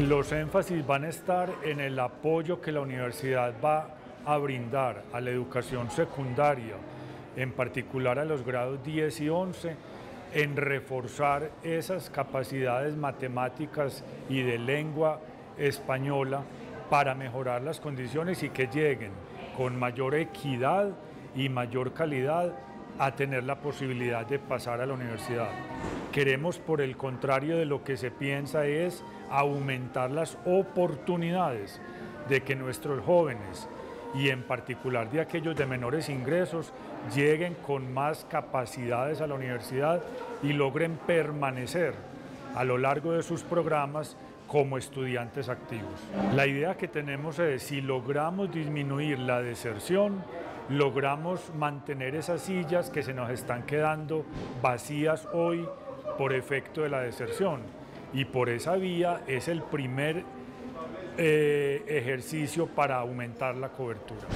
Los énfasis van a estar en el apoyo que la universidad va a brindar a la educación secundaria, en particular a los grados 10 y 11, en reforzar esas capacidades matemáticas y de lengua española para mejorar las condiciones y que lleguen con mayor equidad y mayor calidad a tener la posibilidad de pasar a la universidad. Queremos, por el contrario de lo que se piensa, es aumentar las oportunidades de que nuestros jóvenes y en particular de aquellos de menores ingresos lleguen con más capacidades a la universidad y logren permanecer a lo largo de sus programas como estudiantes activos. La idea que tenemos es si logramos disminuir la deserción, logramos mantener esas sillas que se nos están quedando vacías hoy por efecto de la deserción. Y por esa vía es el primer eh, ejercicio para aumentar la cobertura.